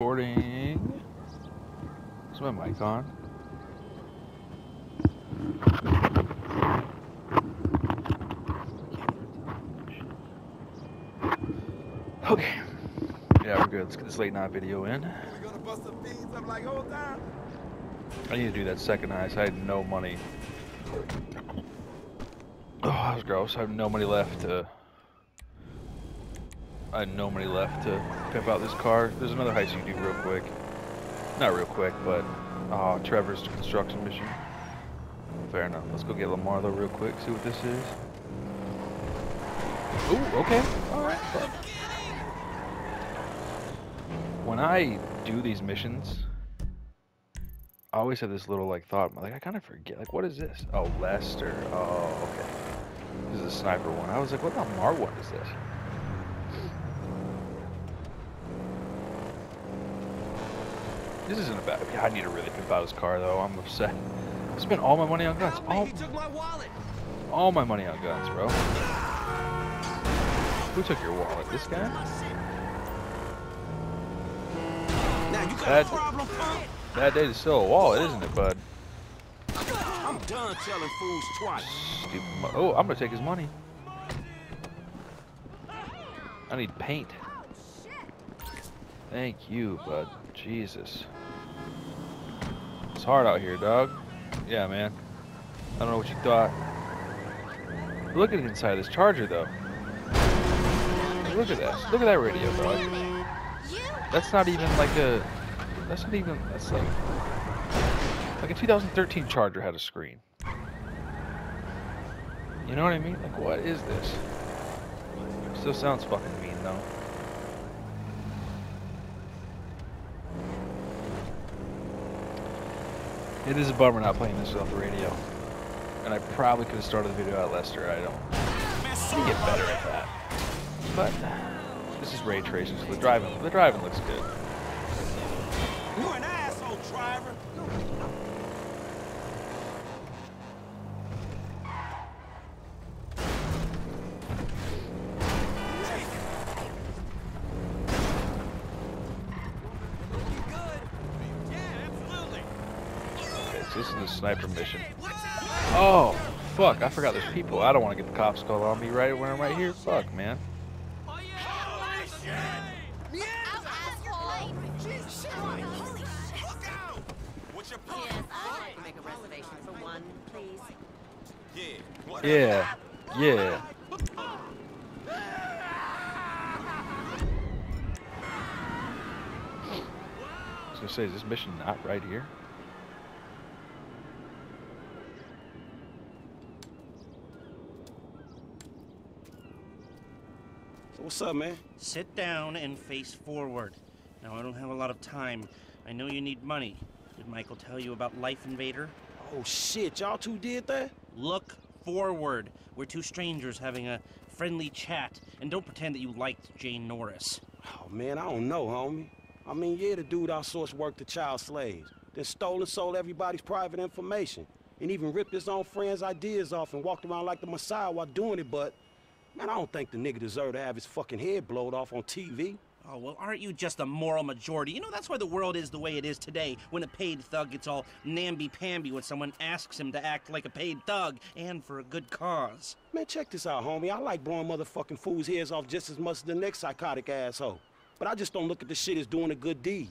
Recording. Is my mic on? Okay. Yeah, we're good. Let's get this late night video in. I need to do that second ice. I had no money. Oh, that was gross. I have no money left to. I had no money left to pimp out this car. There's another heist you do real quick. Not real quick, but oh, Trevor's construction mission. Fair enough. Let's go get Lamar though real quick. See what this is. Ooh, okay. All right. When I do these missions, I always have this little like thought. Like I kind of forget. Like what is this? Oh, Lester. Oh, okay. This is a sniper one. I was like, what Lamar one is this? This isn't a bad. I need to really pimp out his car though. I'm upset. I spent all my money on guns. All, he took my wallet. all my money on guns, bro. Who took your wallet? This guy? Now you got Bad- a problem? Bad day to sell a wallet, isn't it, bud? I'm done telling fools twice. Stupid. Oh, I'm gonna take his money. I need paint. Oh, Thank you, bud. Jesus. Hard out here, dog. Yeah, man. I don't know what you thought. Look at inside this charger, though. Look at that. Look at that radio, dog. That's not even like a. That's not even. That's like. Like a 2013 Charger had a screen. You know what I mean? Like, what is this? Still sounds fucking mean, though. It is a bummer not playing this off the radio. And I probably could have started the video at Lester. I don't. Get better at that. But this is ray tracing, so the driving, the driving looks good. Sniper mission. Oh, fuck! I forgot there's people. I don't want to get the cops called on me right when I'm right here. Fuck, man. What's your Yes, problem? I'd like to make a reservation for one, please. Yeah. Yeah, yeah. I was gonna say, is this mission not right here? What's up, man? Sit down and face forward. Now, I don't have a lot of time. I know you need money. Did Michael tell you about Life Invader? Oh shit, y'all two did that? Look forward. We're two strangers having a friendly chat. And don't pretend that you liked Jay Norris. Oh man, I don't know, homie. I mean, yeah, the dude outsourced work to child slaves, then stole and sold everybody's private information, and even ripped his own friends' ideas off and walked around like the Messiah while doing it. But man, I don't think the nigga deserved to have his fucking head blowed off on TV. Oh, well, aren't you just a moral majority? You know, that's why the world is the way it is today, when a paid thug gets all namby-pamby when someone asks him to act like a paid thug, and for a good cause. Man, check this out, homie. I like blowing motherfucking fools' heads off just as much as the next psychotic asshole. But I just don't look at the shit as doing a good deed.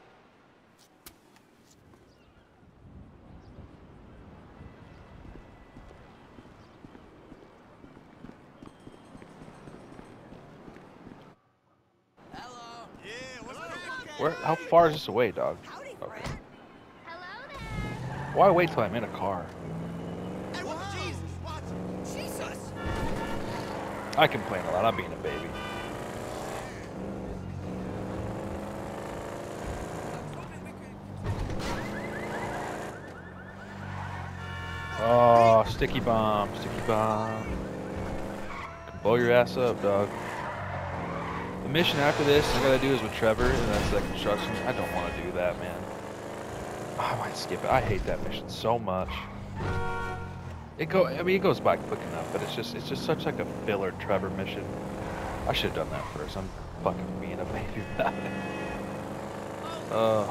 Where? How far is this away, dog? Okay. Why wait till I'm in a car? I complain a lot. I'm being a baby. Oh, sticky bomb, sticky bomb. Blow your ass up, dog. Mission after this, I gotta do is with Trevor, and that's the construction. I don't want to do that, man. Ah, I might skip it. I hate that mission so much. It go. I mean, it goes by quick enough, but it's just, it's just such like a filler Trevor mission. I should have done that first. I'm fucking being a baby about it. Ugh.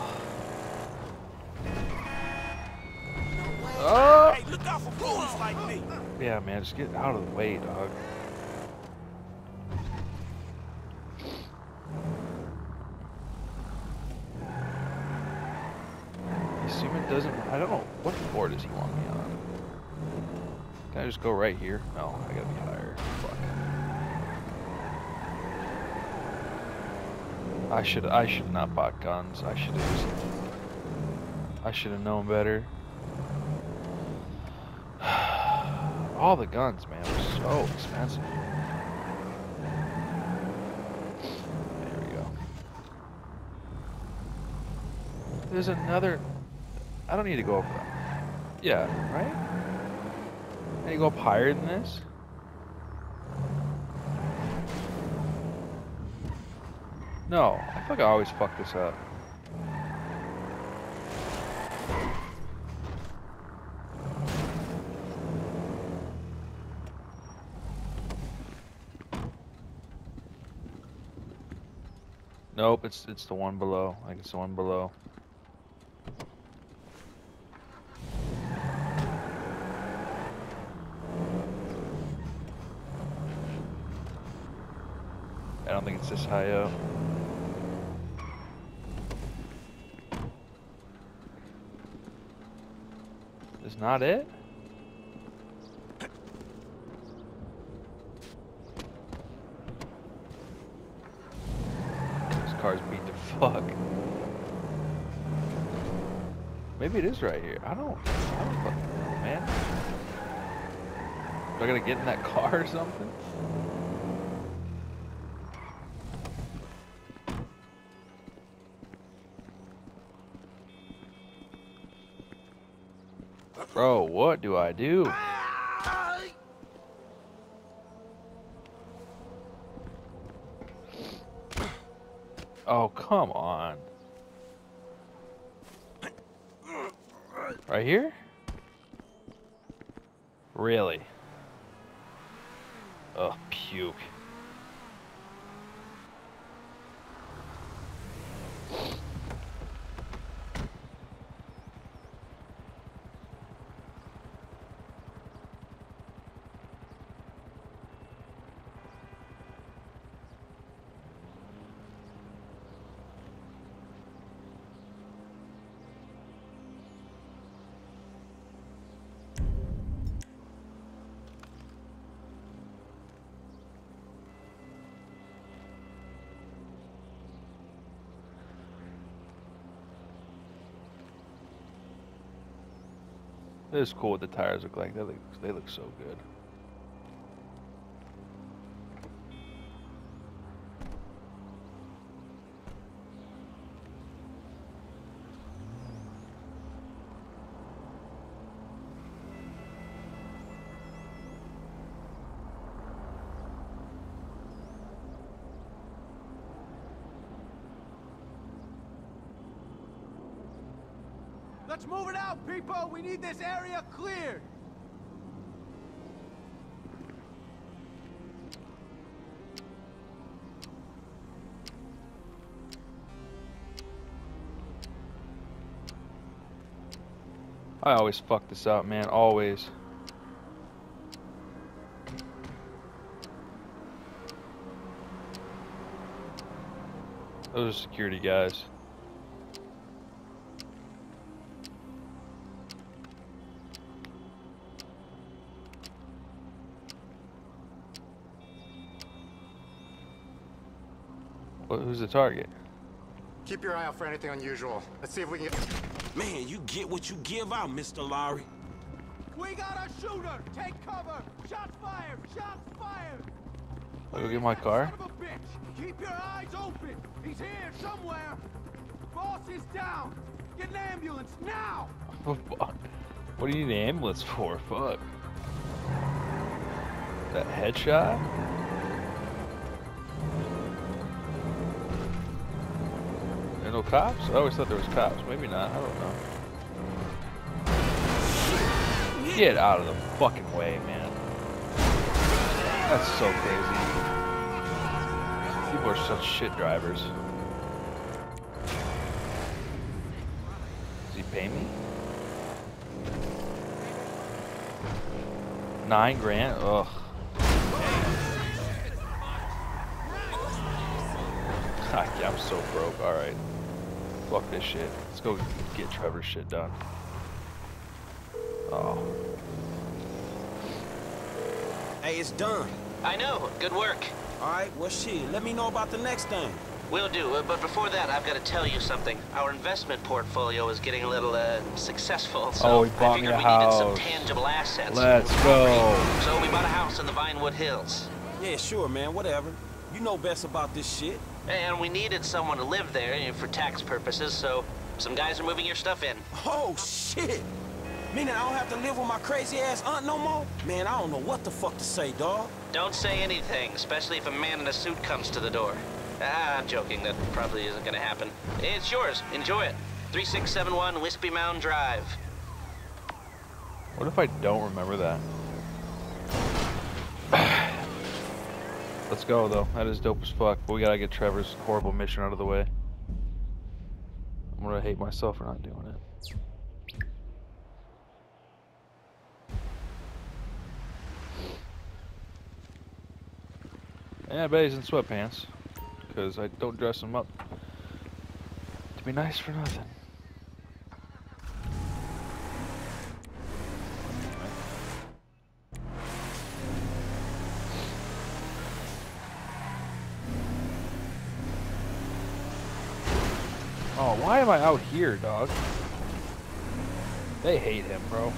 Oh! Hey, look out for fools like me. Yeah, man, just get out of the way, dog. Assume it doesn't. I don't know. What floor does he want me on? Can I just go right here? No, I gotta be higher. Fuck. I should. I should not bought guns. I should have. I should have known better. All the guns, man, are so expensive. There we go. There's another. I don't need to go up. Yeah, right? Go up higher than this. No, I feel like I always fuck this up. Nope, it's it's the one below. I think it's the one below. I don't think it's this high up. Is not it? This car's beat the fuck. Maybe it is right here. I don't. I don't fucking know, man. Do I gotta get in that car or something? What do I do? Oh, come on. Right here? Really? Ugh, puke. It is cool what the tires look like. They look, they look so good. Let's move it out, people! We need this area cleared! I always fuck this up, man. Always. Those are security guys. The target? Keep your eye out for anything unusual. Let's see if we can get... Man, you get what you give out, Mr. Lowry. We got a shooter! Take cover! Shots fired! Shots fired! I'll go get my car. Son of a bitch! Keep your eyes open! He's here somewhere! Boss is down! Get an ambulance now! What do you need an ambulance for? Fuck. That headshot? No cops? I always thought there was cops. Maybe not. I don't know. Get out of the fucking way, man. That's so crazy. People are such shit drivers. Does he pay me? Nine grand? Ugh. I'm so broke. Alright. Fuck this shit. Let's go get Trevor's shit done. Oh. Hey, it's done. I know. Good work. All right, well, shit, let me know about the next thing. Will do. Uh, but before that, I've got to tell you something. Our investment portfolio is getting a little uh, successful, so Oh, he bought I me figured a we needed some tangible assets. Let's go. So we bought a house in the Vinewood Hills. Yeah, sure, man, whatever. You know best about this shit. And we needed someone to live there you know, for tax purposes, so some guys are moving your stuff in. Oh, shit. Meaning I don't have to live with my crazy ass aunt no more? Man, I don't know what the fuck to say, dawg. Don't say anything, especially if a man in a suit comes to the door. Ah, I'm joking. That probably isn't going to happen. It's yours. Enjoy it. 3671 Wispy Mound Drive. What if I don't remember that? Let's go, though. That is dope as fuck. But we gotta get Trevor's horrible mission out of the way. I'm gonna hate myself for not doing it. Yeah, I bet he's in sweatpants. Because I don't dress him up to be nice for nothing. Oh, why am I out here, dog? They hate him, bro.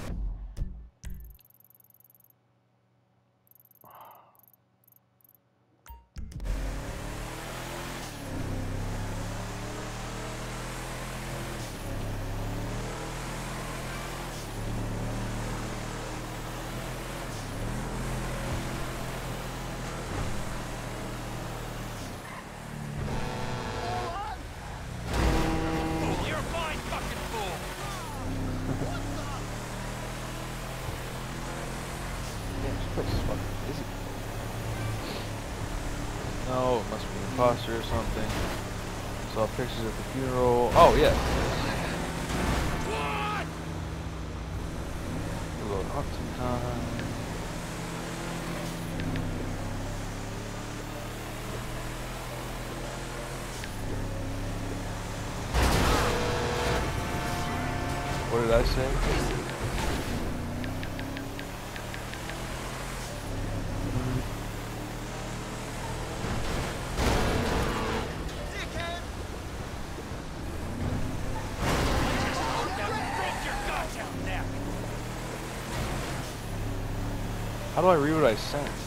Imposter or something. Saw pictures at the funeral. Oh, yeah. Reload hunting time. What did I say? How do I read what I sent?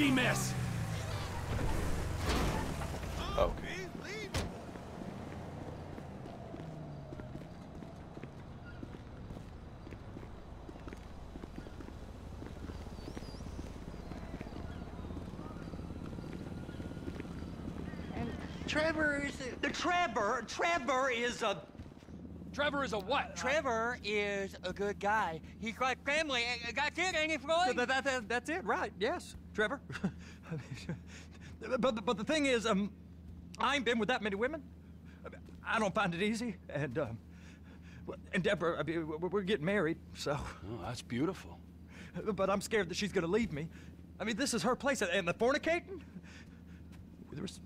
Lucky miss. Oh. Okay. Trevor is a, the Trevor. Trevor is a Trevor is a what? Trevor is a good guy. He's got family. That's it, ain't it, Floyd? That, that, that, that's it, right? Yes, Trevor. but, but the thing is, um, I ain't been with that many women. I don't find it easy, and um, and Deborah, I mean, we're getting married, so. Oh, that's beautiful. But I'm scared that she's gonna leave me. I mean, this is her place, and the fornicating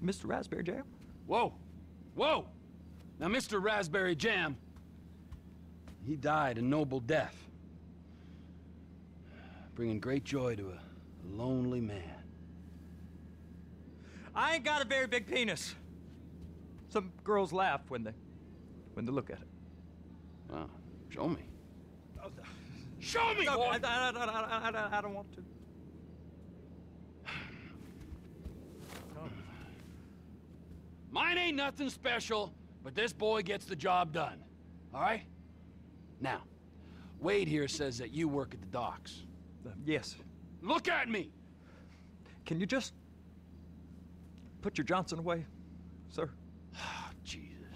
Mr. Raspberry Jam. Whoa, whoa! Now, Mr. Raspberry Jam, he died a noble death, bringing great joy to a lonely man. I ain't got a very big penis. Some girls laugh when they when they look at it. Wow, show me. Show me, No. I, I, I, I, I, I don't want to. Mine ain't nothing special, but this boy gets the job done. All right? Now, Wade here says that you work at the docks. Uh, yes. Look at me! Can you just put your Johnson away, sir? Oh, Jesus.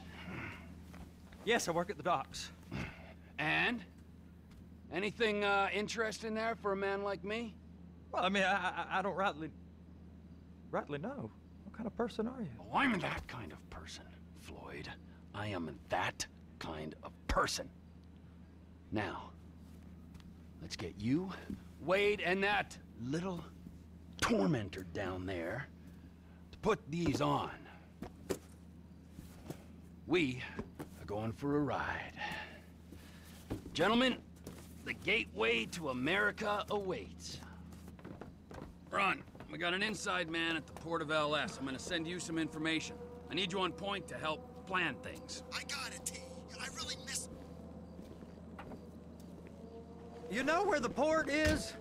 Yes, I work at the docks. And? Anything uh, interesting there for a man like me? Well, I mean, I, I, I don't rightly, rightly know. What kind of person are you? Oh, I'm that kind of person, Floyd. I am that kind of person. Now, let's get you, Wade, and that little tormentor down there to put these on. We are going for a ride. Gentlemen, the gateway to America awaits. Ron, we got an inside man at the port of LS. I'm gonna send you some information. I need you on point to help plan things. I got it, T. I really miss. You know where the port is?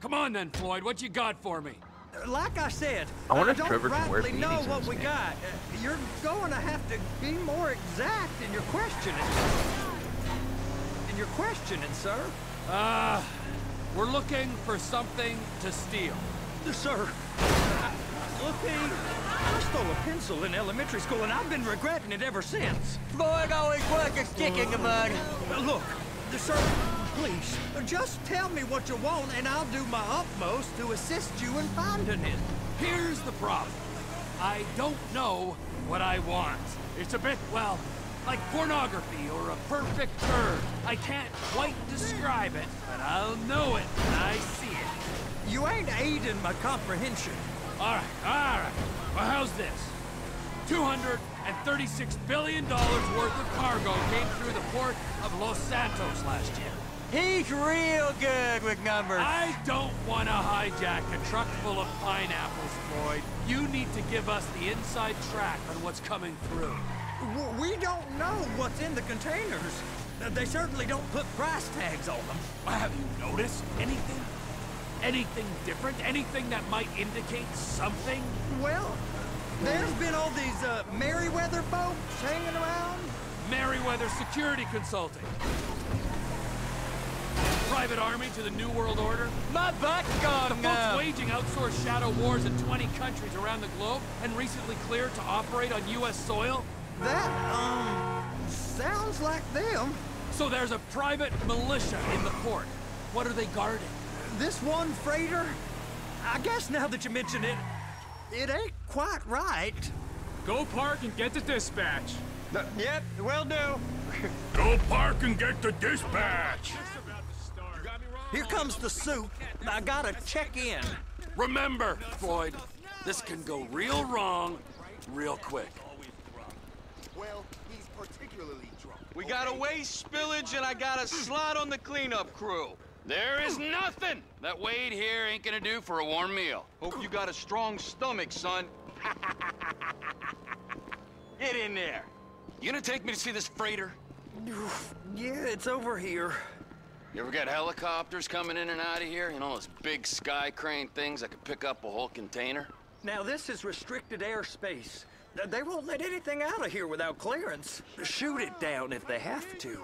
Come on then, Floyd. What you got for me? Like I said, I wonder if don't Trevor rightly know what we game. got. Uh, You're going to have to be more exact in your questioning. In your questioning, sir. Uh, we're looking for something to steal. Uh, Sir, uh, looking, I stole a pencil in elementary school, and I've been regretting it ever since. Floyd always was a stick in the mud. Uh, Look, uh, sir, please, uh, just tell me what you want, and I'll do my utmost to assist you in finding it. Here's the problem. I don't know what I want. It's a bit, well, like pornography or a perfect curve. I can't quite describe it, but I'll know it when I see it. You ain't aiding my comprehension. All right, all right. Well, how's this? $236 billion worth of cargo came through the port of Los Santos last year. He's real good with numbers. I don't want to hijack a truck full of pineapples, Floyd. You need to give us the inside track on what's coming through. We don't know what's in the containers. They certainly don't put price tags on them. Have you noticed anything? Anything different? Anything that might indicate something? Well, there's been all these uh, Merryweather boats hanging around. Merryweather Security Consulting. Private army to the New World Order. My butt's gone The folks now. waging outsourced shadow wars in 20 countries around the globe and recently cleared to operate on U.S. soil. That, um, sounds like them. So there's a private militia in the port. What are they guarding? This one freighter? I guess now that you mention it, it ain't quite right. Go park and get the dispatch. Uh, yep, will do. Go park and get the dispatch. Here comes the soup. I gotta check in. Remember, Floyd, this can go real wrong real quick. Well, he's particularly drunk. We got a waste spillage and I got a slot on the cleanup crew. There is nothing that Wade here ain't gonna do for a warm meal. Hope you got a strong stomach, son. Get in there. You gonna take me to see this freighter? Yeah, it's over here. You ever got helicopters coming in and out of here? You know, those big sky crane things that could pick up a whole container? Now, this is restricted airspace. They won't let anything out of here without clearance. Shoot it down if they have to.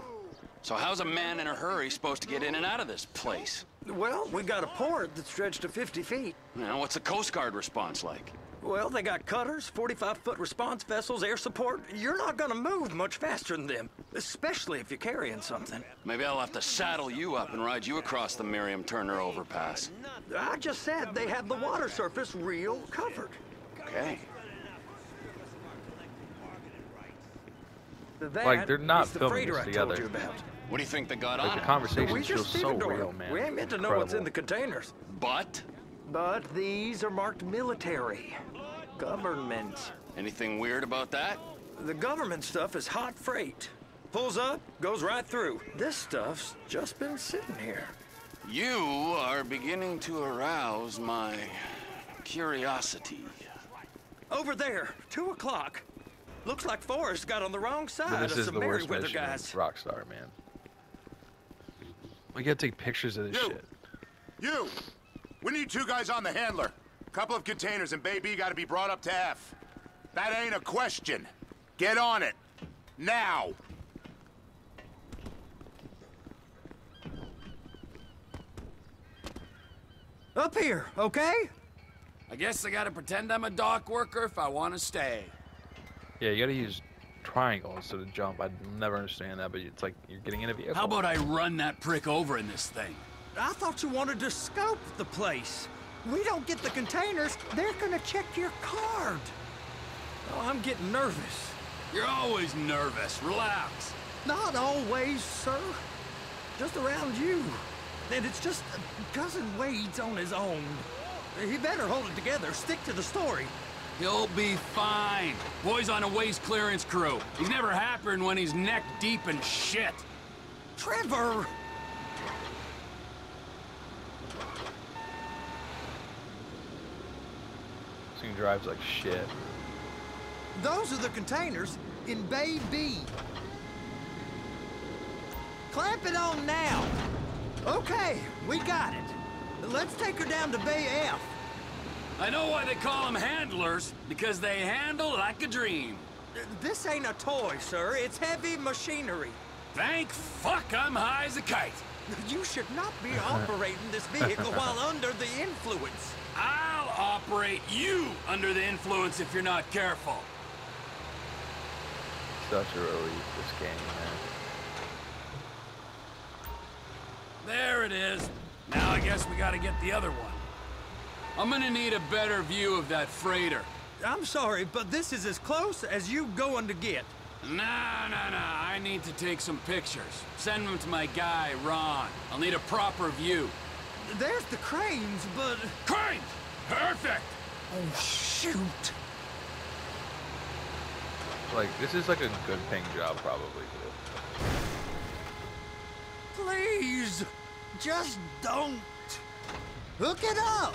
So how's a man in a hurry supposed to get in and out of this place? Well, we got a port that stretched to 50 feet. Now, what's the Coast Guard response like? Well, they got cutters, 45-foot response vessels, air support. You're not gonna move much faster than them, especially if you're carrying something. Maybe I'll have to saddle you up and ride you across the Miriam Turner overpass. I just said they have the water surface real covered. Okay. That Like, they're not the filming freighter this I together. told you about. What do you think they got Like on the it? conversations we just so stevedored real, man. We ain't meant to know what's in the containers. But But these are marked military. Government. anything weird about that? The government stuff is hot freight. Pulls up, goes right through. This stuff's just been sitting here. You are beginning to arouse my curiosity. Over there, two o'clock. Looks like Forrest got on the wrong side this of is some the worst Merryweather guys. Rockstar, man. We gotta take pictures of this You. shit. You! We need two guys on the handler. Couple of containers and Baby gotta be brought up to F. That ain't a question. Get on it. Now! Up here, okay? I guess I gotta pretend I'm a dock worker if I want to stay. Yeah, you gotta use triangle instead of jump. I'd never understand that, but it's like you're getting in a vehicle. How about I run that prick over in this thing? I thought you wanted to scope the place. We don't get the containers, they're gonna check your card. Oh, I'm getting nervous. You're always nervous. Relax. Not always, sir. Just around you. And it's just uh, Cousin Wade's on his own. He better hold it together, stick to the story. He'll be fine. Boy's on a waste clearance crew. He's never happier than when he's neck deep in shit. Trevor! This thing drives like shit. Those are the containers in Bay B. Clamp it on now. Okay, we got it. Let's take her down to Bay F. I know why they call them handlers, because they handle like a dream. This ain't a toy, sir. It's heavy machinery. Thank fuck I'm high as a kite. You should not be operating this vehicle while under the influence. I'll operate you under the influence if you're not careful. Such a relief, this game, man. There it is. Now I guess we gotta get the other one. I'm gonna need a better view of that freighter. I'm sorry, but this is as close as you going to get. Nah, nah, nah. I need to take some pictures. Send them to my guy, Ron. I'll need a proper view. There's the cranes, but... Cranes! Perfect! Oh, shoot. Like, this is like a good paying job, probably. for Please, just don't. Hook it up.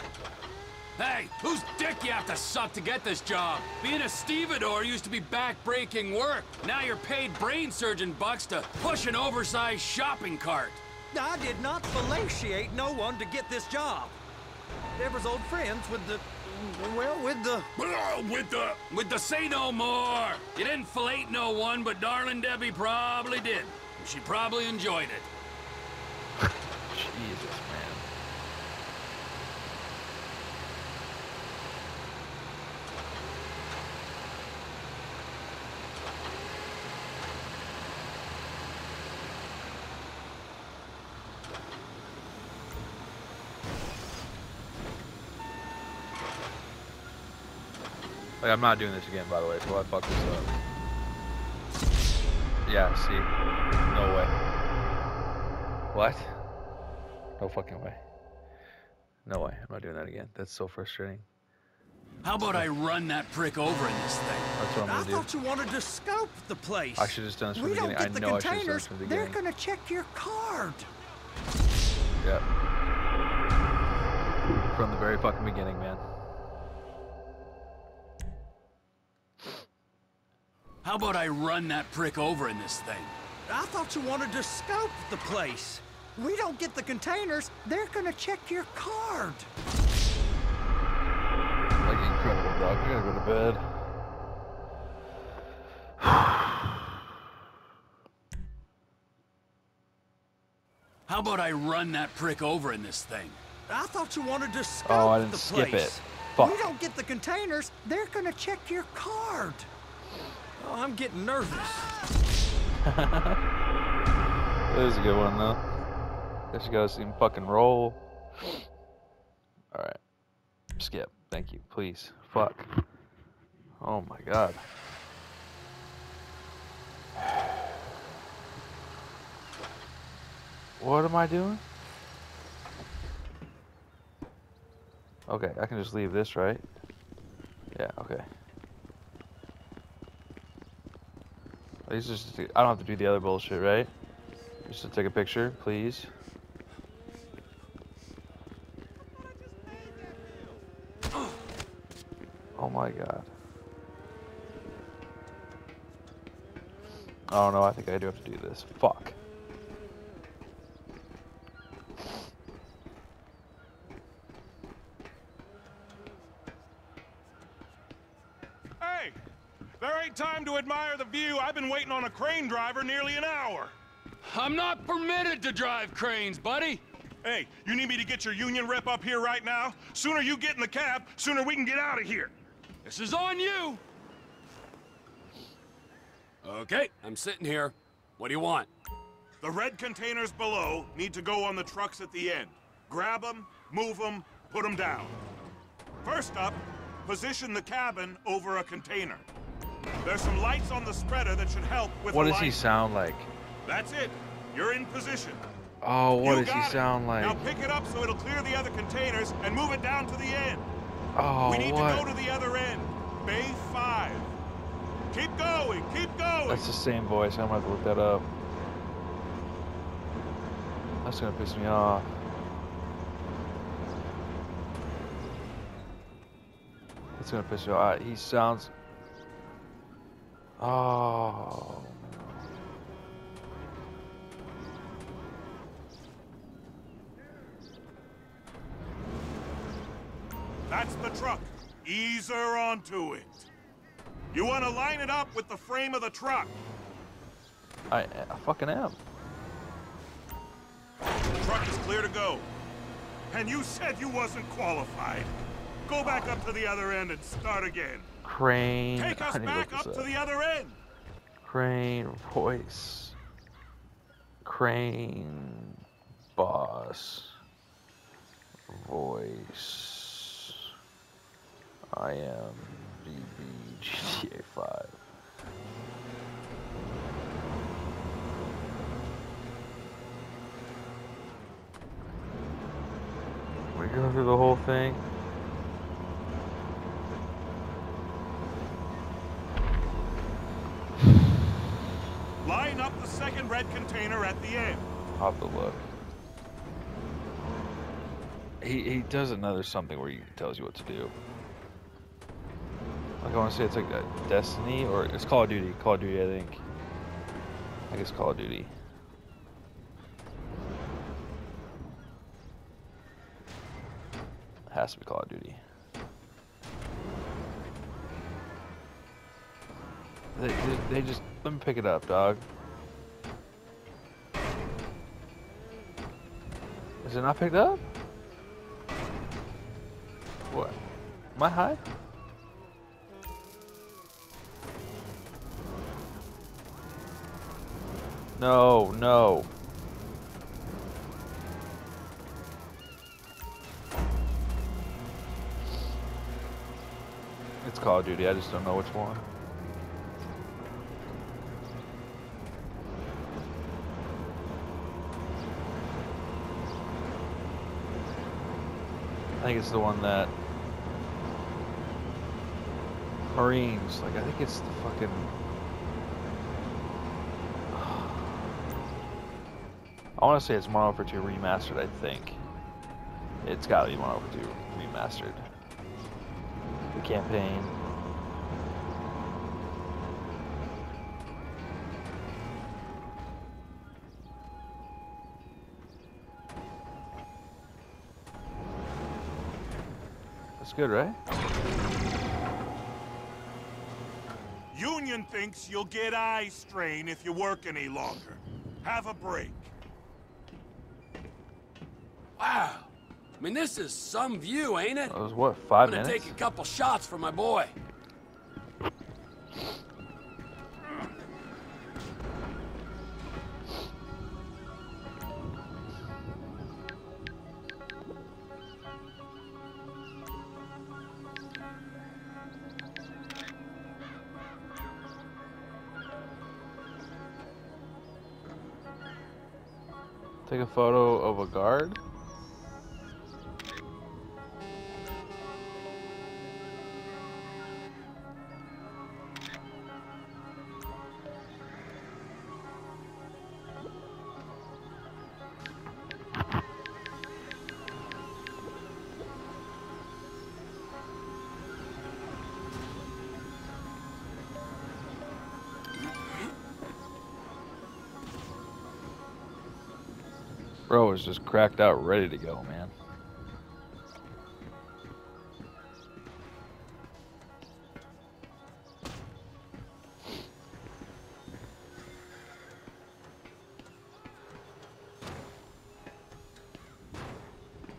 Hey, whose dick you have to suck to get this job? Being a stevedore used to be back-breaking work. Now you're paid brain surgeon bucks to push an oversized shopping cart. I did not fellatiate no one to get this job. Deborah's old friends with the... Well, with the... With the... With the say no more. You didn't fillet no one, but darling Debbie probably did. She probably enjoyed it. Jesus, Like, I'm not doing this again, by the way, so I fuck this up. Yeah, see? No way. What? No fucking way. No way. I'm not doing that again. That's so frustrating. How about I run that prick over in this thing? That's what I'm I gonna do. thought you wanted to scope the place. I should have just done this from we the don't beginning. I get the know I should have done containers. this from the They're beginning. gonna check your card. Yep. From the very fucking beginning, man. How about I run that prick over in this thing? I thought you wanted to scope the place. We don't get the containers. They're gonna check your card. Like incredible, dog. I gotta go to bed. How about I run that prick over in this thing? I thought you wanted to scope Oh, I didn't the skip place. it. Fuck. We don't get the containers. They're gonna check your card. Oh, I'm getting nervous. That was a good one, though. Gotta see him fucking roll. Alright. Skip. Thank you. Please. Fuck. Oh my god. What am I doing? Okay, I can just leave this, right? Yeah, okay. Just I don't have to do the other bullshit, right? Just to take a picture, please. Oh my god. Oh no, I think I do have to do this. Fuck. Hey, there ain't time to admire the view. I've been waiting on a crane driver nearly an hour. I'm not permitted to drive cranes, buddy. Hey, you need me to get your union rep up here right now? Sooner you get in the cab, sooner we can get out of here. This is on you. Okay, I'm sitting here. What do you want? The red containers below need to go on the trucks at the end. Grab them, move them, put them down. First up, position the cabin over a container. There's some lights on the spreader that should help with What does he sound like? That's it. You're in position. Oh, what You does he it. sound like? Now pick it up so it'll clear the other containers and move it down to the end. Oh, we need what? to go to the other end. Bay 5. Keep going, keep going. That's the same voice. I'm gonna have to look that up. That's gonna piss me off. That's gonna piss me off. He sounds. Oh. That's the truck. Ease her onto it. You want to line it up with the frame of the truck. I, I fucking am. The truck is clear to go. And you said you wasn't qualified. Go back up to the other end and start again. Crane. Take us I need to back look up to the other end. Crane voice. Crane boss voice. I am BB GTA 5. We go through the whole thing. Line up the second red container at the end. Have to look. He he does another something where he tells you what to do. Like I want to say it's like a Destiny or it's Call of Duty. Call of Duty, I think. I guess Call of Duty. Has to be Call of Duty. They, they just let me pick it up, dog. Is it not picked up? What? Am I high? No, no. It's Call of Duty. I just don't know which one. I think it's the one that Marines. Like I think it's the fucking. I want to say it's Modern Warfare 2 remastered. I think it's got to be Modern Warfare 2 remastered. The campaign. That's good, right? Union thinks you'll get eye strain if you work any longer. Have a break. Wow. I mean, this is some view, ain't it? That was what, 5 I'm gonna minutes? take a couple shots for my boy. Guard. Bro is just cracked out, ready to go, man.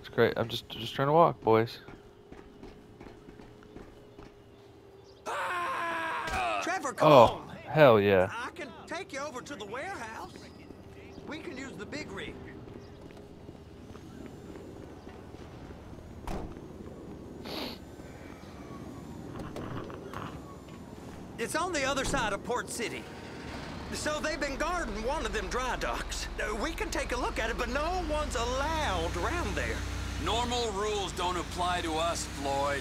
It's great. I'm just just trying to walk, boys. Trevor, Oh, hell yeah. I can take you over to the warehouse. We can use the big rig. It's on the other side of Port City. So they've been guarding one of them dry docks. Uh, We can take a look at it, but no one's allowed around there. Normal rules don't apply to us, Floyd.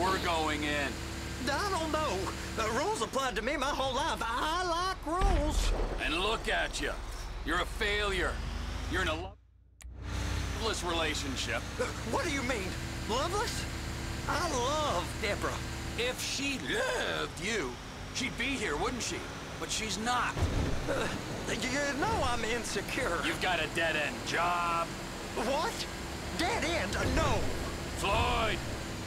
We're going in. I don't know. The rules applied to me my whole life. I like rules. And look at you. You're a failure. You're in a loveless relationship. Uh, What do you mean? Loveless? I love Deborah. If she loved you, she'd be here, wouldn't she? But she's not. Uh, you know I'm insecure. You've got a dead-end job. What? Dead end? Uh, No. Floyd,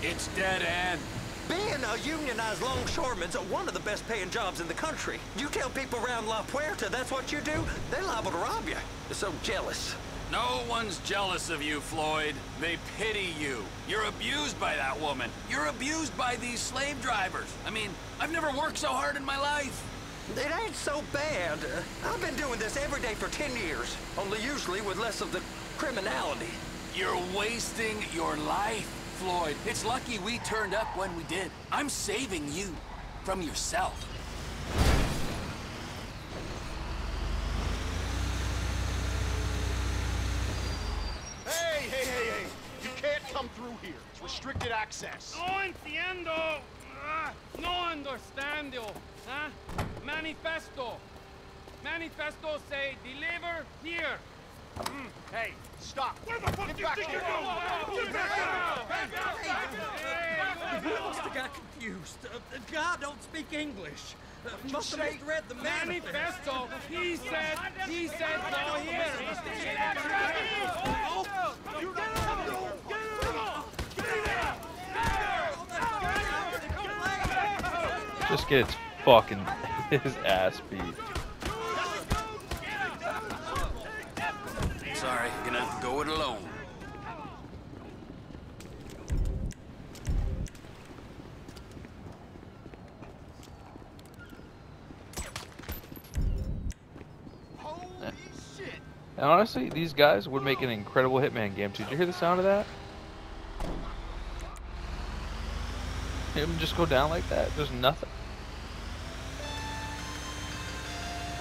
it's dead end. Being a unionized longshoreman's one of the best paying jobs in the country. You tell people around La Puerta that's what you do, they're liable to rob you. They're so jealous. No one's jealous of you, Floyd. They pity you. You're abused by that woman. You're abused by these slave drivers. I mean, I've never worked so hard in my life. It ain't so bad. I've been doing this every day for 10 years, only usually with less of the criminality. You're wasting your life, Floyd. It's lucky we turned up when we did. I'm saving you from yourself. Hey, hey, hey, hey! You can't come through here. It's restricted access. No entiendo. Ah, no understando. Huh? Manifesto. Manifesto say deliver here. Mm, Hey, stop. Where the fuck Get do you think you're going? Get back out! Back out! Back out! You must have got confused. Uh, God don't speak English. Uh, must have say? misread the manifesto. Manifesto. He said. He said no here. Just gets fucking his ass beat. Sorry, gonna have to go it alone. Eh. And honestly, these guys would make an incredible Hitman game too. Did you hear the sound of that? him just go down like that? There's nothing.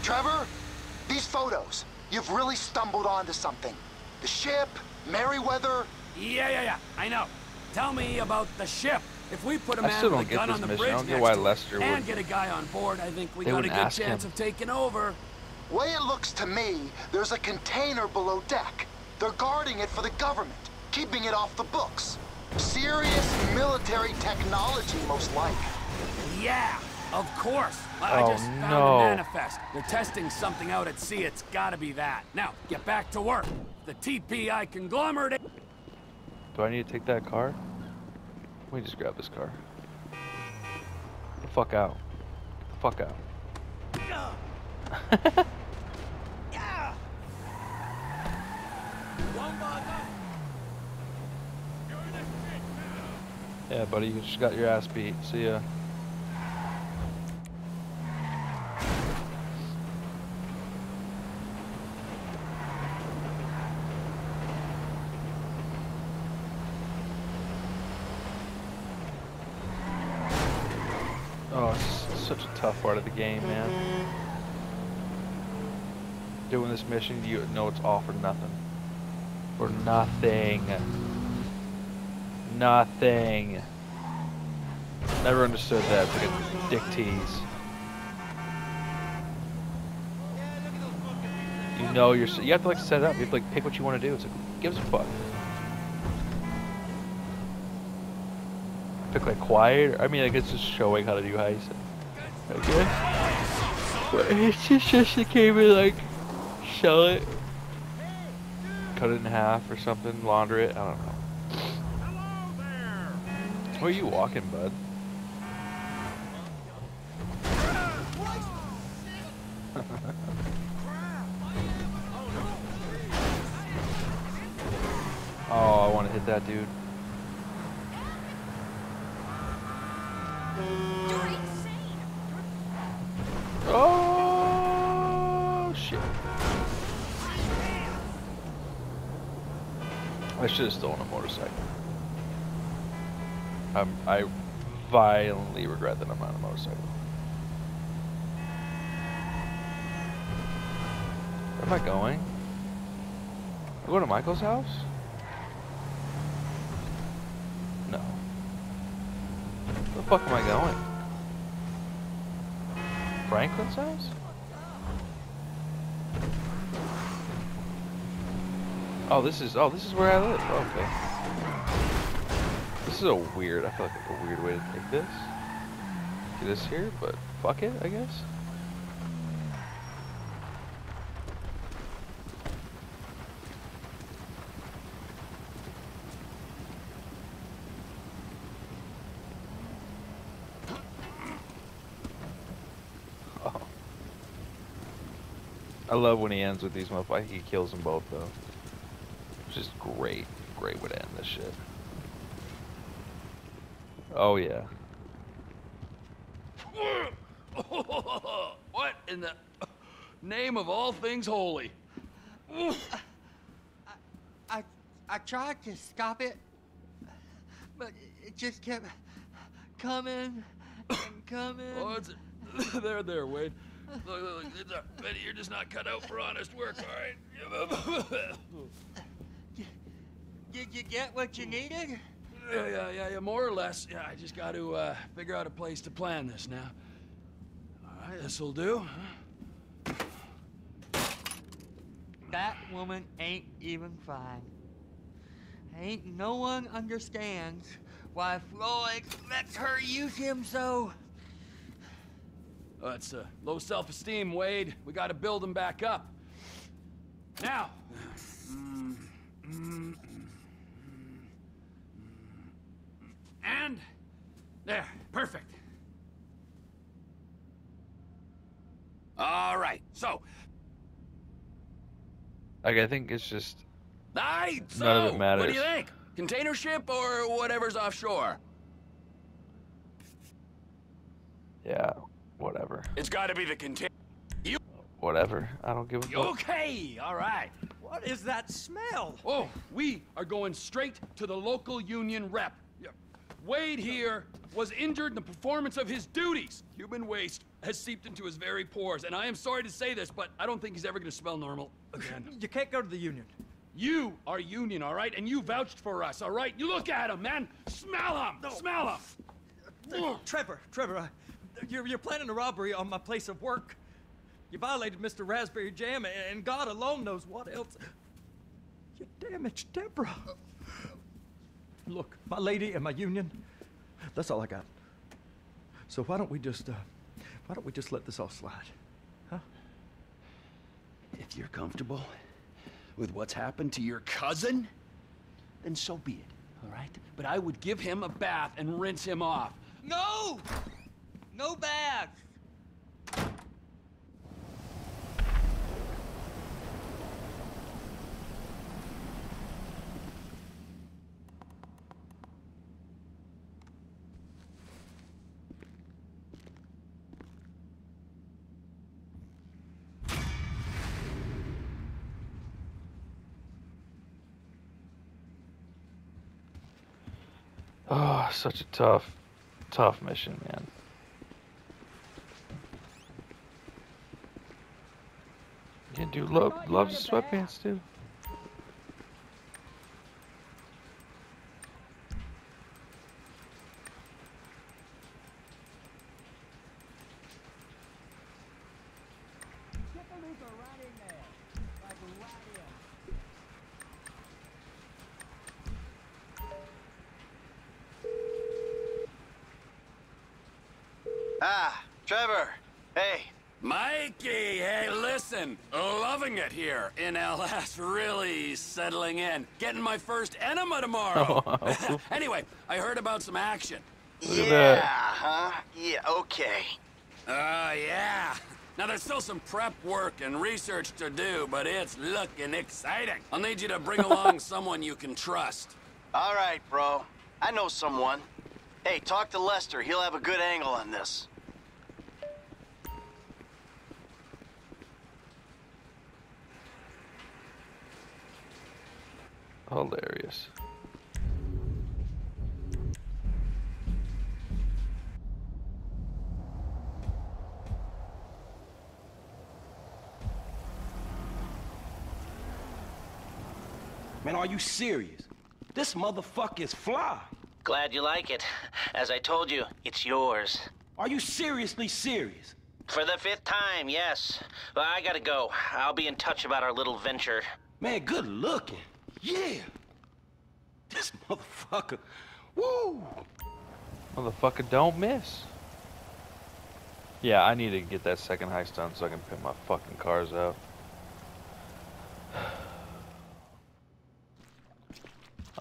Trevor, these photos, you've really stumbled onto something. The ship, Merryweather. Yeah, yeah, yeah. I know. Tell me about the ship. If we put a man still with a gun on the mission. I bridge don't get next why Lester and would- get a guy on board, I think we They got a good chance him. of taking over. Way it looks to me, there's a container below deck. They're guarding it for the government, keeping it off the books. Serious military technology, most like. Yeah, of course. I Oh, just found no. a manifest. They're testing something out at sea. It's gotta be that. Now, get back to work. The TPI conglomerate. Do I need to take that car? Let me just grab this car. The fuck out. The fuck out. Yeah, buddy, you just got your ass beat. See ya. Oh, it's such a tough part of the game, man. Mm-hmm. Doing this mission, you know it's all for nothing. For mm-hmm. nothing. Nothing. Never understood that. It's like a dick tease. You know you're. You have to like set it up. You have to like pick what you want to do. It's like, who gives a fuck. Pick like quiet. I mean, like it's just showing how to do heist. I guess. But it's just just to came in like shell it, cut it in half or something, launder it. I don't know. Where are you walking, bud? oh, I want to hit that dude. Should have stolen a motorcycle. I'm, I violently regret that I'm on a motorcycle. Where am I going? I going to Michael's house? No. Where the fuck am I going? Franklin's house? Oh, this is oh, this is where I live. Oh, okay. This is a weird. I feel like a weird way to take this. Do this here, but fuck it, I guess. Oh. I love when he ends with these motherfuckers. He kills them both though. Just great, great way to end this shit. Oh yeah. what in the name of all things holy? I I tried to stop it, but it just kept coming and coming. Oh, it's there, there, Wade. Look, look, look, it's a, Betty, you're just not cut out for honest work, all right? Did you get what you needed? Yeah, yeah, yeah, yeah, more or less. Yeah, I just got to uh, figure out a place to plan this now. All right, this'll do. That woman ain't even fine. Ain't no one understands why Floyd lets her use him so. That's it's uh, low self-esteem, Wade. We got to build him back up. Now. And there, perfect. All right, so Like I think it's just I so None of it matters. What do you think? Container ship or whatever's offshore? yeah, whatever, It's got to be the container. You whatever. I don't give a fuck. okay? All right. What is that smell? Oh, we are going straight to the local union rep. Yeah. Wade here was injured in the performance of his duties. Human waste has seeped into his very pores, and I am sorry to say this, but I don't think he's ever gonna smell normal again. You can't go to the union. You are union, all right? And you vouched for us, all right? You look at him, man. Smell him. Smell him. Uh, uh, Trevor, Trevor, I, you're, you're planning a robbery on my place of work. You violated Mr. Raspberry Jam, and God alone knows what else. You damaged Deborah. Look, my lady and my union, that's all I got. So why don't we just, uh, why don't we just let this all slide? Huh? If you're comfortable with what's happened to your cousin, then so be it, all right? But I would give him a bath and rinse him off. No! No baths! Oh, such a tough, tough mission, man. Yeah, dude, love loves sweatpants too. Ah, Trevor. Hey. Mikey, hey, listen. Loving it here in LS. Really settling in. Getting my first enema tomorrow. Oh, anyway, I heard about some action. Look at yeah, that. huh? Yeah, okay. Uh, yeah. Now, there's still some prep work and research to do, but it's looking exciting. I'll need you to bring along someone you can trust. All right, bro. I know someone. Hey, talk to Lester. He'll have a good angle on this. Hilarious. Man, are you serious? This motherfucker is fly. Glad you like it. As I told you, it's yours. Are you seriously serious? For the fifth time, yes. Well, I gotta go. I'll be in touch about our little venture. Man, good looking. Yeah. This motherfucker. Woo! Motherfucker, don't miss. Yeah, I need to get that second heist done so I can put my fucking cars out.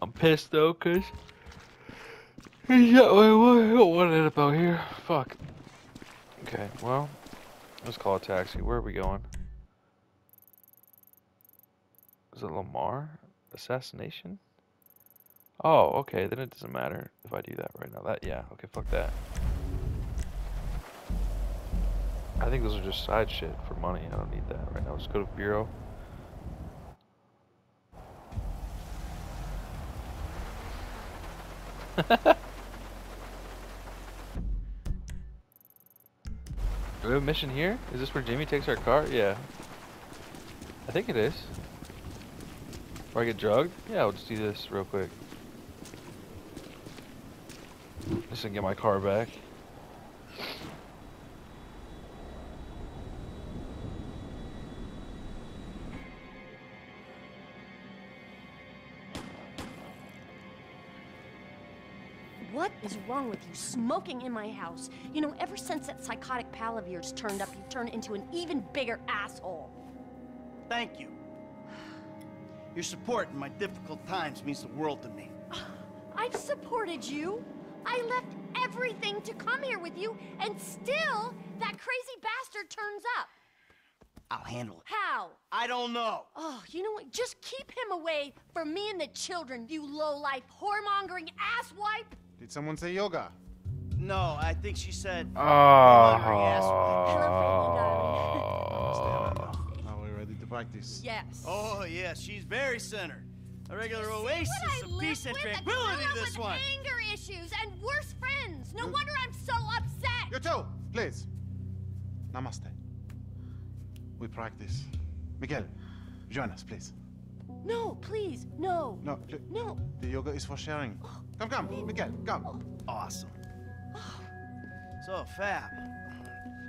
I'm pissed though, cause yeah, wait, what, what ended up out here? Fuck. Okay, well, let's call a taxi. Where are we going? Is it Lamar? Assassination? Oh, okay, then it doesn't matter if I do that right now. That, yeah, okay, fuck that. I think those are just side shit for money. I don't need that right now. Let's go to Bureau. Do we have a mission here? Is this where Jimmy takes our car? Yeah. I think it is. Or I get drugged? Yeah, I'll just do this real quick. Just to get my car back. What is wrong with you smoking in my house? You know, ever since that psychotic pal of yours turned up, you've turned into an even bigger asshole. Thank you. Your support in my difficult times means the world to me. I've supported you. I left everything to come here with you, and still, that crazy bastard turns up. I'll handle it. How? I don't know. Oh, you know what? Just keep him away from me and the children, you low-life, whoremongering asswipe. Did someone say yoga? No, I think she said. Ah. Oh. Are we ready to practice? Yes. Oh, yes, she's very centered. A regular See oasis what I of live peace and with? A tranquility, girl this with one. anger issues and worse friends. No wonder I'm so upset. You too, please. Namaste. We practice. Miguel, join us, please. No, please, no. No, pl- No. The yoga is for sharing. Come, come, oh. Miguel, come. Oh. Awesome. Oh. So, Fab,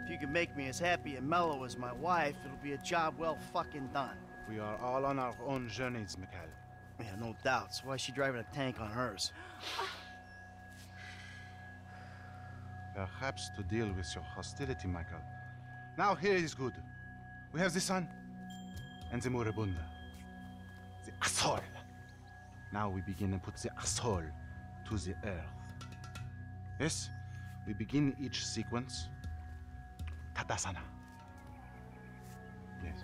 if you can make me as happy and mellow as my wife, it'll be a job well fucking done. We are all on our own journeys, Miguel. Yeah, no doubts. Why is she driving a tank on hers? Perhaps to deal with your hostility, Michael. Now here is good. We have the sun and the mula bandha. The asshole. Now we begin and put the asshole to the earth. Yes, we begin each sequence. Tadasana. Yes.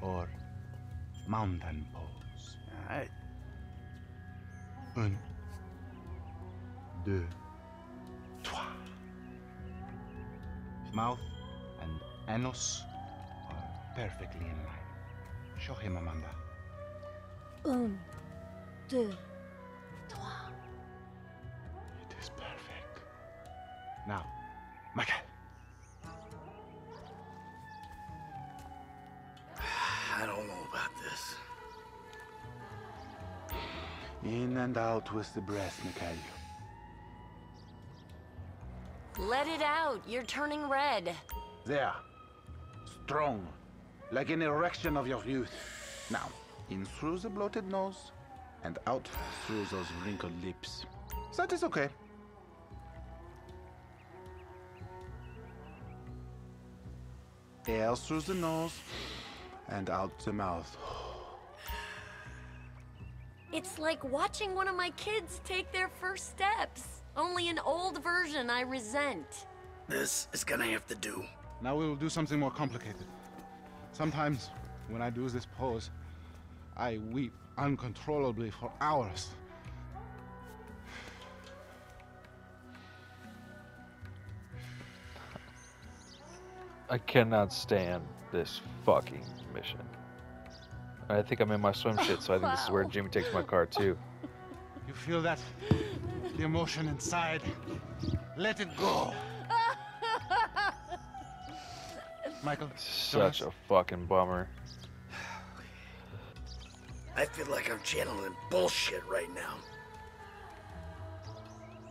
Or mountain pose. All right. Un, deux, trois. Mouth and anus are perfectly in line. Show him, Amanda. Un, deux, trois. It is perfect. Now, Michael. In and out with the breath, Mikhail. Let it out. You're turning red. There. Strong. Like an erection of your youth. Now, in through the bloated nose and out through those wrinkled lips. That is okay. Air through the nose and out the mouth. It's like watching one of my kids take their first steps. Only an old version I resent. This is gonna have to do. Now we will do something more complicated. Sometimes, when I do this pose, I weep uncontrollably for hours. I cannot stand this fucking mission. I think I'm in my swim shit, so I think this is where Jimmy takes my car too. You feel that? The emotion inside. Let it go. Michael, Such a fucking bummer. I feel like I'm channeling bullshit right now.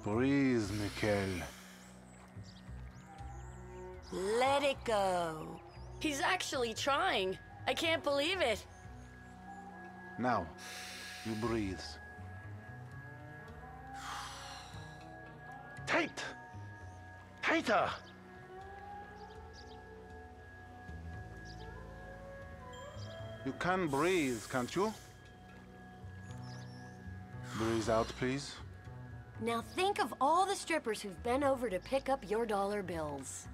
Breathe, Mikhail. Let it go. He's actually trying. I can't believe it. Now, you breathe. Tight! Tighter! You can breathe, can't you? Breathe out, please. Now think of all the strippers who've been over to pick up your dollar bills.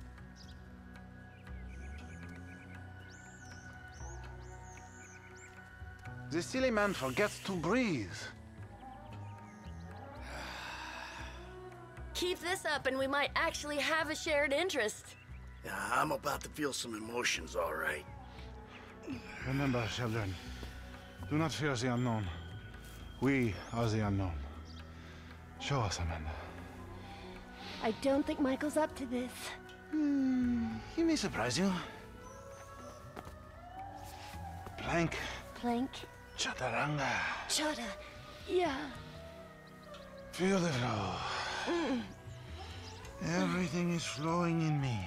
The silly man forgets to breathe. Keep this up and we might actually have a shared interest. Yeah, I'm about to feel some emotions, all right. Remember, children, do not fear the unknown. We are the unknown. Show us, Amanda. I don't think Michael's up to this. Hmm, he may surprise you. Plank, Plank, chaturanga. chata, yeah. Feel the flow. Mm. Everything is flowing in me.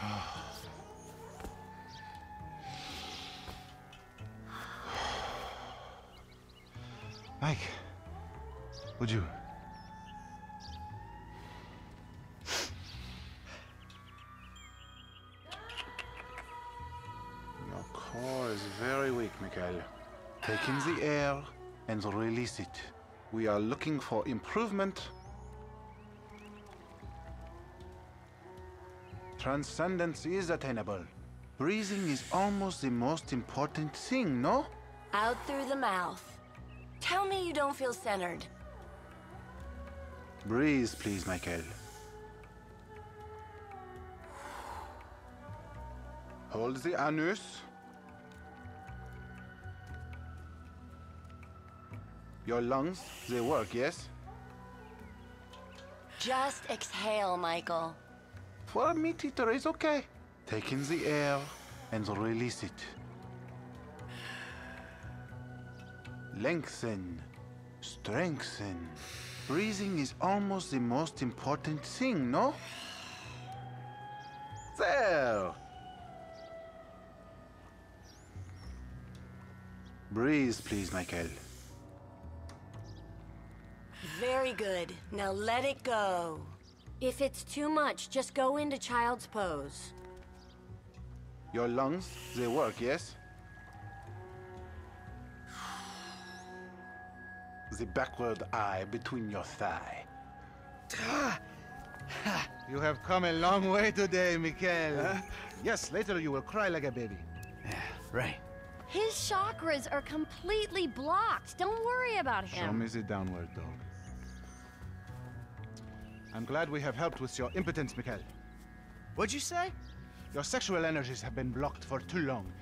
Mike, would you? Oh, Core is very weak, Mikhail. Take in the air and release it. We are looking for improvement. Transcendence is attainable. Breathing is almost the most important thing, no? Out through the mouth. Tell me you don't feel centered. Breathe, please, Michael. Hold the anus. Your lungs, they work, yes? Just exhale, Michael. For a meat eater, it's okay. Take in the air and release it. Lengthen, strengthen. Breathing is almost the most important thing, no? There. Breathe, please, Michael. Very good. Now let it go. If it's too much, just go into child's pose. Your lungs, they work, yes? The backward eye between your thigh. you have come a long way today, Mikhail. Uh, yes, later you will cry like a baby. right. His chakras are completely blocked. Don't worry about him. Show me the downward dog. I'm glad we have helped with your impotence, Mikhail. What'd you say? Your sexual energies have been blocked for too long.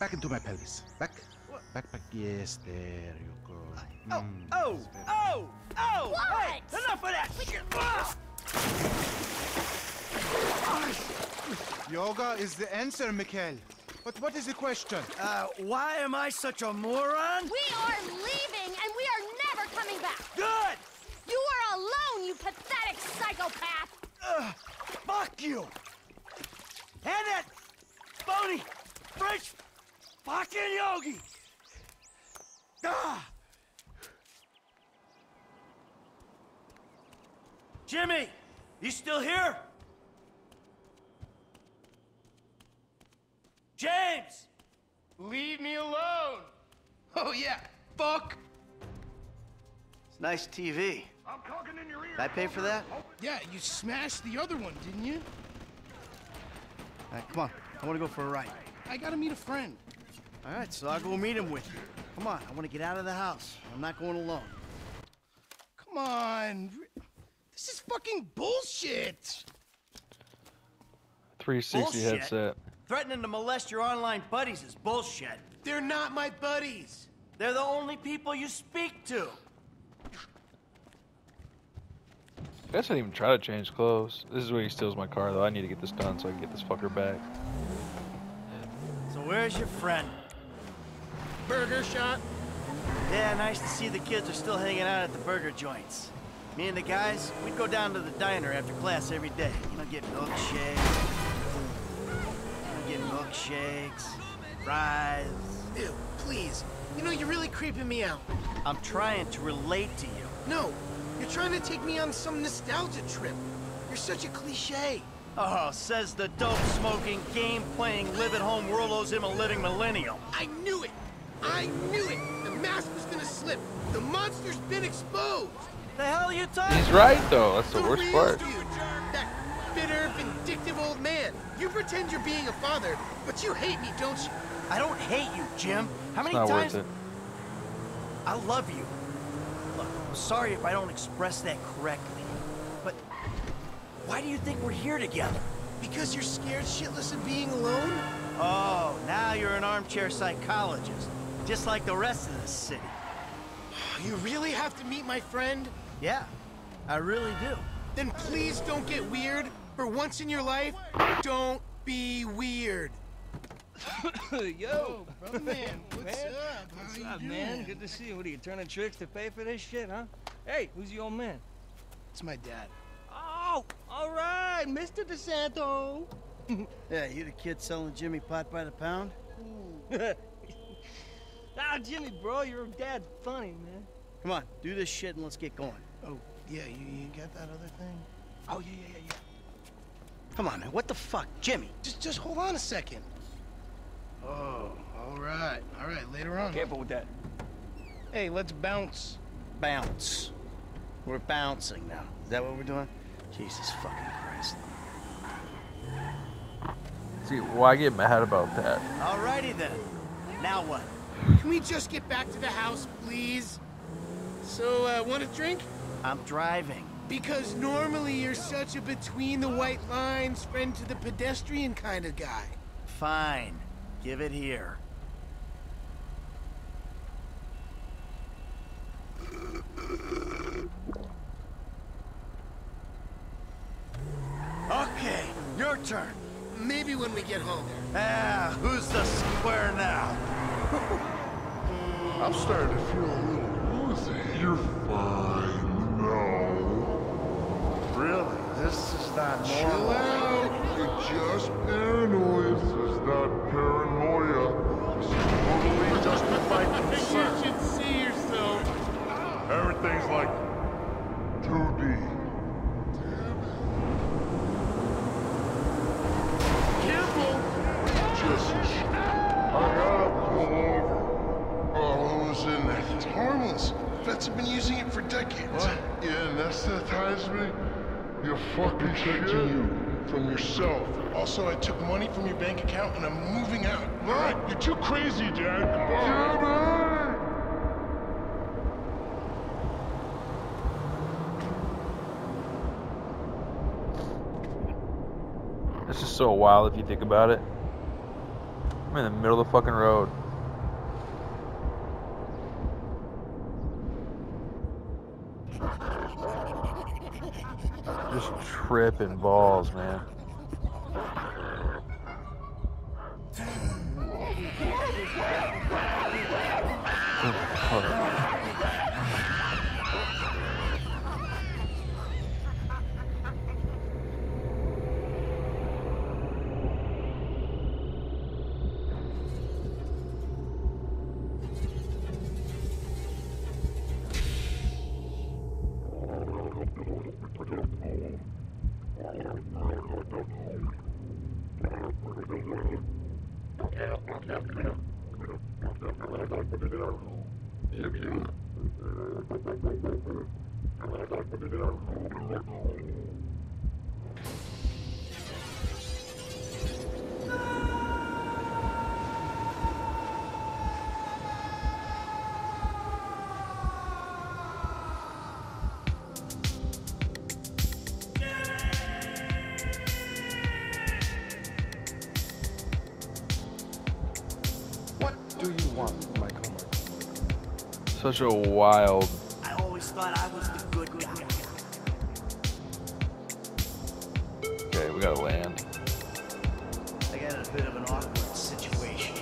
Back into my pelvis. Back. Back, back. Yes, there you go. Oh, Mm, oh, that's oh, oh! What? Hey, enough of that shit! Ah! Yoga is the answer, Mikhail. But what is the question? Uh, why am I such a moron? We are leaving, and we are never coming back. Good! You are alone, you pathetic psychopath. Ugh, fuck you! And that phony French fucking yogi! Ah! Jimmy, you still here? James! Leave me alone! Oh yeah, fuck! It's nice TV. I'm talking in your ear. Did I pay for that? Yeah, you smashed the other one, didn't you? All right, come on. I want to go for a ride. I gotta meet a friend. All right, so I'll go meet him with you. Come on, I want to get out of the house. I'm not going alone. Come on. This is fucking bullshit. 360 Bullshit. headset. Threatening to molest your online buddies is bullshit. They're not my buddies. They're the only people you speak to. I guess I didn't even try to change clothes. This is where he steals my car, though. I need to get this done so I can get this fucker back. So where's your friend? Burger shot. Yeah, nice to see the kids are still hanging out at the burger joints. Me and the guys, we'd go down to the diner after class every day. You know, get milkshakes. You know, get milkshakes, fries. Ew, please. You know, you're really creeping me out. I'm trying to relate to you. No, you're trying to take me on some nostalgia trip. You're such a cliche. Oh, says the dope-smoking, game-playing, live-at-home worldos him a living millennial. I knew it. I knew it. The mask was gonna slip. The monster's been exposed. The hell are you talking He's right, though. That's the worst real part. you, that bitter, vindictive old man. You pretend you're being a father, but you hate me, don't you? I don't hate you, Jim. How It's many not times? worth it. I love you. I'm sorry if I don't express that correctly, but why do you think we're here together? Because you're scared shitless of being alone? Oh, now you're an armchair psychologist, just like the rest of the city. You really have to meet my friend? Yeah, I really do. Then please don't get weird. For once in your life, don't be weird. Yo, brother man, what's man? up? How What's you up, man? Good to see you. What are you turning tricks to pay for this shit, huh? Hey, who's the old man? It's my dad. Oh, all right, Mr. De Santa. Yeah, you the kid selling Jimmy pot by the pound? ah, Jimmy, bro, your dad's funny, man. Come on, do this shit and let's get going. Oh, yeah, you, you got that other thing? Oh, yeah, yeah, yeah, yeah. Come on, man. What the fuck, Jimmy? Just, just hold on a second. Oh, all right, all right, later on. Careful with that. Hey, let's bounce. Bounce. We're bouncing now. Is that what we're doing? Jesus fucking Christ. See, why get mad about that? Alrighty then. Now what? Can we just get back to the house, please? So, uh, want a drink? I'm driving. Because normally you're such a between the white lines, friend to the pedestrian kind of guy. Fine. Give it here. turn. Maybe when we get home. Ah, who's the square now? I'm starting to feel a little woozy. You're fine. No. Really? This is not Chill normal. out. You're just paranoid. This is not paranoia. This is totally justified concern. You should see yourself. Everything's like 2D. Careful. Just I gotta pull over. Oh, who's in there? It's harmless. Vets have been using it for decades. What? You anesthetize me? You fucking protecting you from yourself. Also, I took money from your bank account and I'm moving out. What? You're too crazy, Dad. Jimmy! It's just so wild if you think about it. I'm in the middle of the fucking road. Just tripping balls, man. Thank you. Such a wild. I always thought I was the good guy. Okay, we gotta land. I got in a bit of an awkward situation.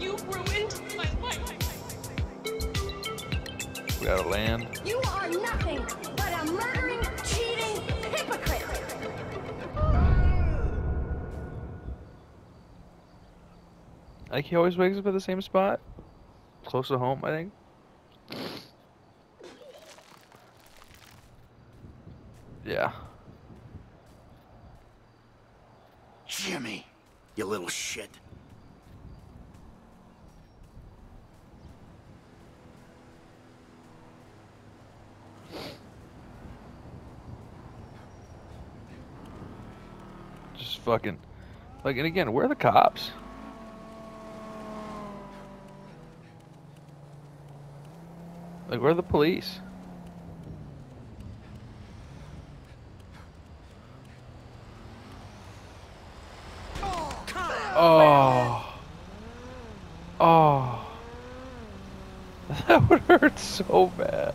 You ruined my life. We gotta land. You are nothing but a murdering, cheating hypocrite. I he always wakes up at the same spot. Close to home, I think. Yeah. Jimmy, you little shit. Just fucking. Like, and again, where are the cops? Like, where are the police? Oh. Oh. That would hurt so bad.